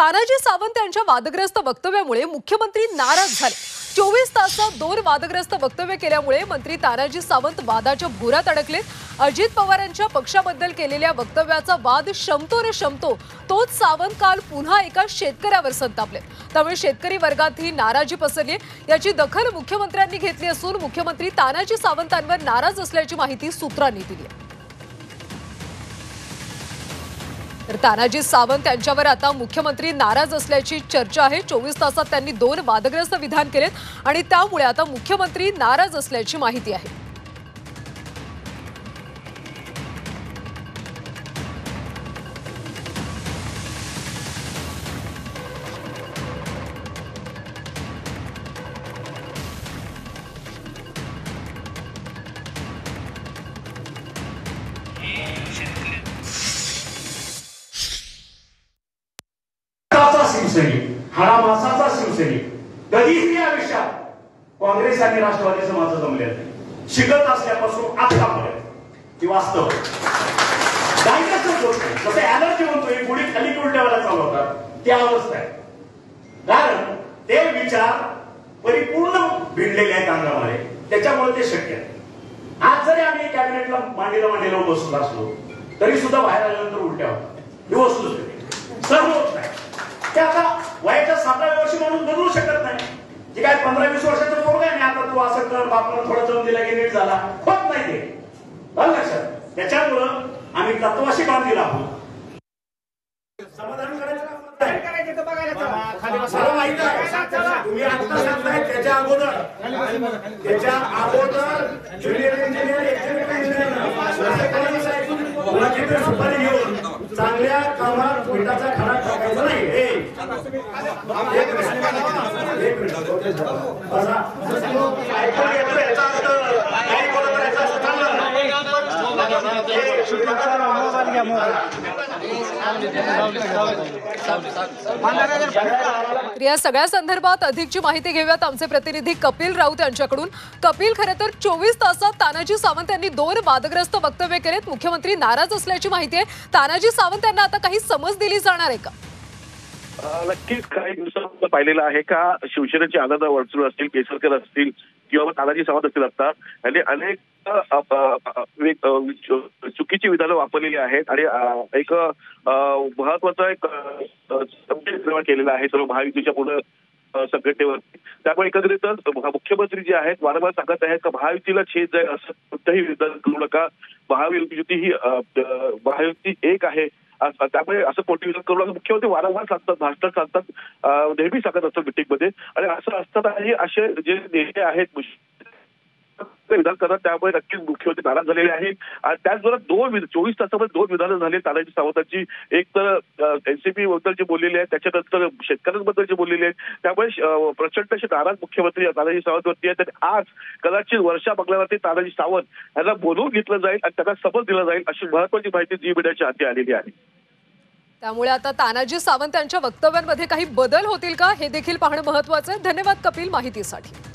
तानाजी सावंत यांच्या वादग्रस्त वक्तव्यामुळे मुख्यमंत्री नाराज झाले. चोवीस तासात दोन वादग्रस्त वक्तव्य केल्यामुळे मंत्री तानाजी सावंत वादाच्या भोरात अडकले अजित पवारांच्या पक्षाबद्दल केलेल्या वक्तव्याचा वाद शमतो रे शमतो तोच सावंत काल पुन्हा एका शेतकऱ्यावर संतापले त्यामुळे शेतकरी वर्गात ही नाराजी पसरली याची दखल मुख्यमंत्र्यांनी घेतली असून मुख्यमंत्री तानाजी सावंतांवर नाराज असल्याची माहिती सूत्रांनी दिली आहे. तर तानाजी सावंत यांच्यावर आता मुख्यमंत्री नाराज असल्याची चर्चा आहे. चोवीस तासात त्यांनी दोन वादग्रस्त विधान केलेत आणि त्यामुळे आता मुख्यमंत्री नाराज असल्याची माहिती आहे. शिवसैनिक हाडा मासाचा शिवसैनिक. कधीच या आयुष्यात. काँग्रेस आणि राष्ट्रवादीचं माझं जमलेलं नाही. शिकत असल्यापासून आतापर्यंत ती वास्तव. आहे. डायग्नोसिस होत नाही. जसं म्हणतोय गोळी खाली उलट्यावाला चालवतात त्या अवस्था आहे. कारण ते विचार परिपूर्ण भिडलेले आहेत अंगामध्ये. त्याच्यामुळे ते शक्य आहे. आज जरी आम्ही कॅबिनेटला मांडीला मांडीला बसलो असलो तरी सुद्धा बाहेर आल्यानंतर उलट्या होतात. ही वस्तुस्थिती सर्व होत ते आता वयाच्या सातव्या वर्षी म्हणून बदलू शकत नाही. जे काय पंधरा वीस वर्षाचं पोरग आहे आता तू असं कर बापनं थोडं जम दिला की नीट झाला. होत नाही ते. लक्षात. त्याच्यामुळं आम्ही तत्वाशी बांधलेला आहोत. समाधान त्याच्या अगोदर. त्याच्या अगोदर ज्युनियर इंजिनियर एक्झिक्युटिव्ह इंजिनियर कोणाची तरी सुपारी घेऊन चांगल्या कामात मिठाचा खडा टाकायचा नाही. या सगळ्या संदर्भात अधिकची माहिती घेऊयात आमचे प्रतिनिधी कपिल राऊत यांच्याकडून. कपिल खरं तर चोवीस तासात तानाजी सावंत यांनी दोन वादग्रस्त वक्तव्य केलेत. मुख्यमंत्री नाराज असल्याची माहिती आहे. तानाजी सावंत यांना आता काही समज दिली जाणार आहे का? नक्कीच काही दिवसांत पाहिलेलं आहे का शिवसेनेचे आनंद वर्तुळ असतील केसरकर असतील किंवा तानाजी सावंत असतील आता यांनी अनेक चुकीची विधानं वापरलेली आहेत आणि एक महत्त्वाचा एक निर्माण केलेला आहे सर्व महायुतीच्या पूर्ण संघटनेवरती. त्यामुळे एकंदरीतच मुख्यमंत्री जे आहेत वारंवार सांगत आहेत का महायुतीला छेद जाईल असं कोणत्याही विधान करू नका. महायुती ही महायुती एक आहे. त्यामुळे असं कोणती विधान करू नका. मुख्यमंत्री वारंवार सांगतात भाषण सांगतात नेहमी सांगत असतात मिटिंगमध्ये आणि असं असतानाही असे जे नेते आहेत विधान करतात त्यामुळे नक्कीच मुख्यमंत्री नाराज झालेले आहेत. आणि त्याचबरोबर दोन चोवीस तासामध्ये दोन विधानं झाली तानाजी सावंतांची. एक तर एनसीपी बद्दल जे बोललेले आहेत त्याच्यानंतर शेतकऱ्यांबद्दल जे बोललेले आहेत त्यामुळे प्रचंड असे नाराज मुख्यमंत्री तानाजी सावंतवरती आहेत. आणि आज कदाचित वर्षा बंगल्यावरती तानाजी सावंत यांना बोलवून घेतलं जाईल आणि त्यांना समज दिला जाईल अशी महत्वाची माहिती जी मीडियाच्या हाती आलेली आहे. त्यामुळे आता तानाजी सावंत यांच्या वक्तव्यांमध्ये काही बदल होतील का? हे देखील पाहणं महत्वाचं आहे. धन्यवाद कपिल माहितीसाठी.